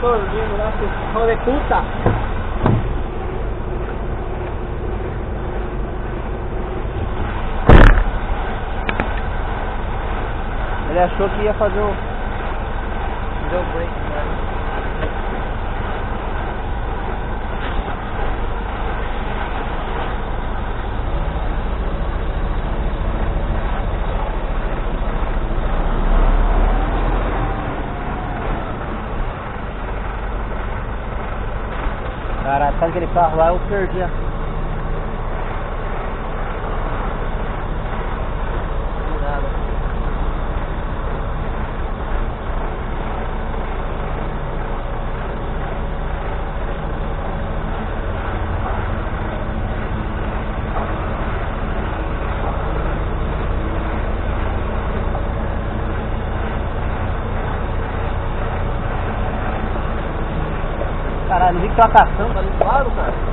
dormindo lá, que rodecuta. Ele achou que ia fazer o. Deu break, né? Caralho, sabe aquele carro lá eu perdi a. Caralho, vi que tem lado, cara.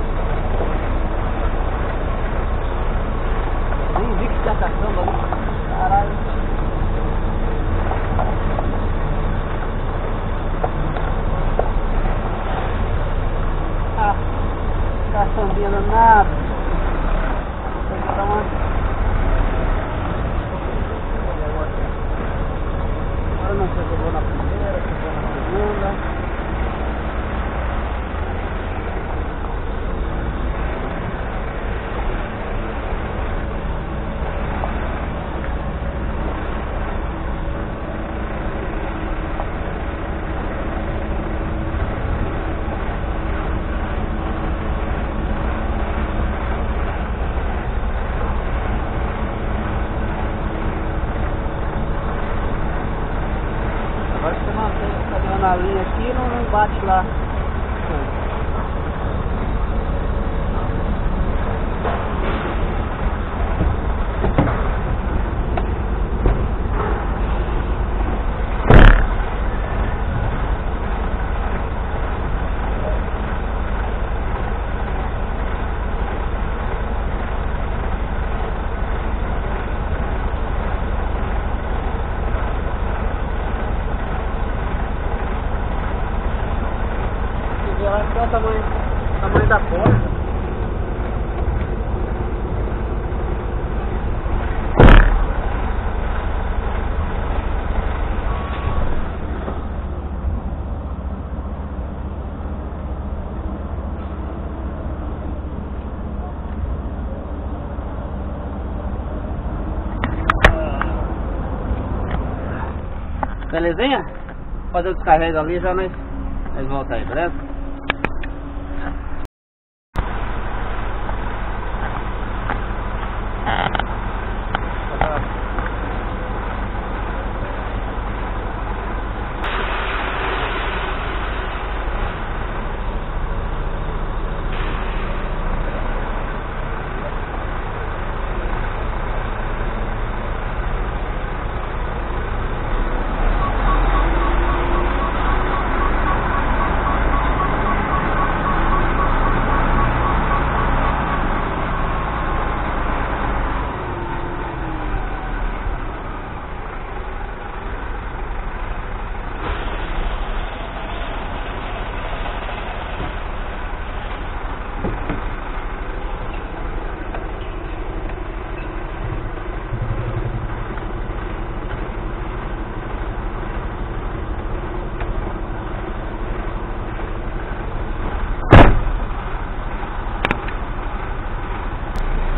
Na linha aqui não, não bate lá. Que é o tamanho, tamanho da porta. Belezinha? Fazer o descarrego ali já nós, nós volta aí, beleza?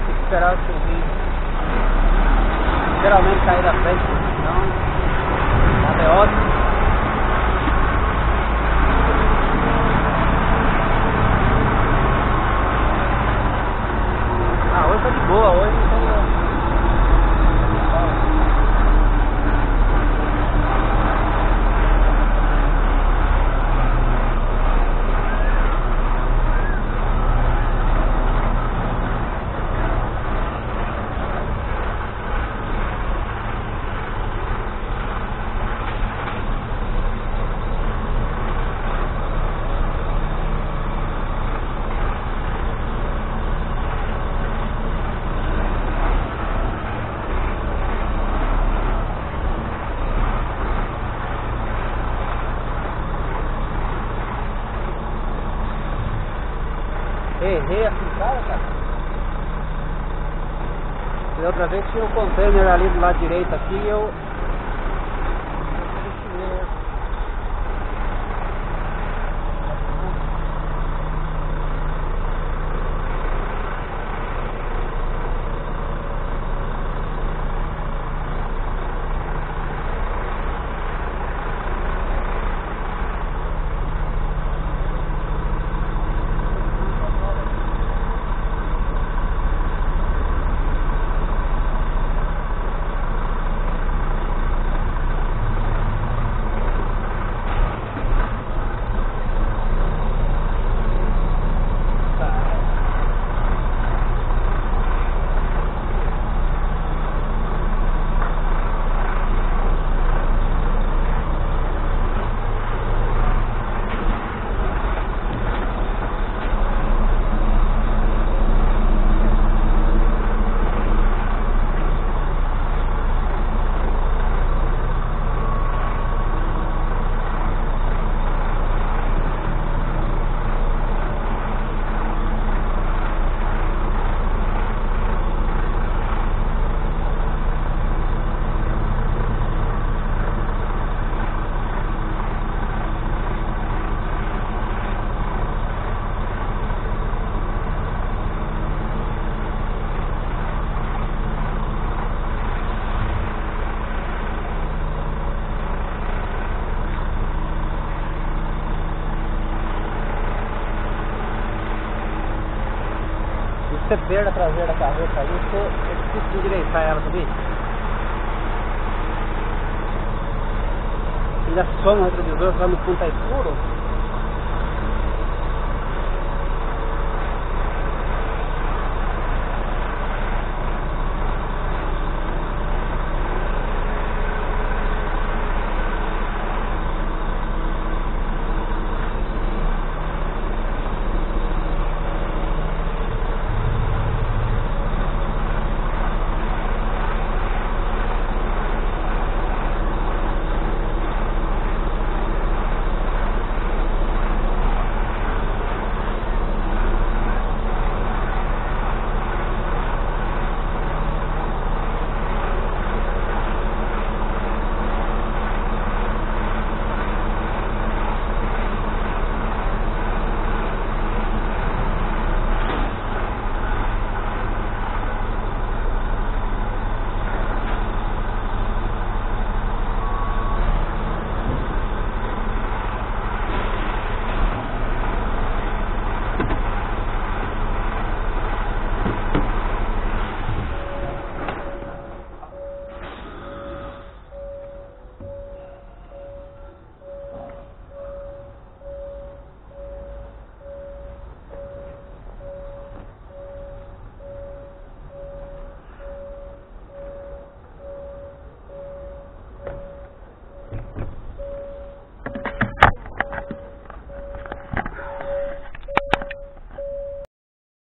Tem que esperar o sorriso. Geralmente sair da frente, não. Nada é ótimo. Correr assim, cara, cara. E outra vez tinha um container ali do lado direito aqui eu você perde a traseira da carreta aí, você é difícil endireitar ela, também. Ainda soma o retrovisor, lá no fundo tá escuro.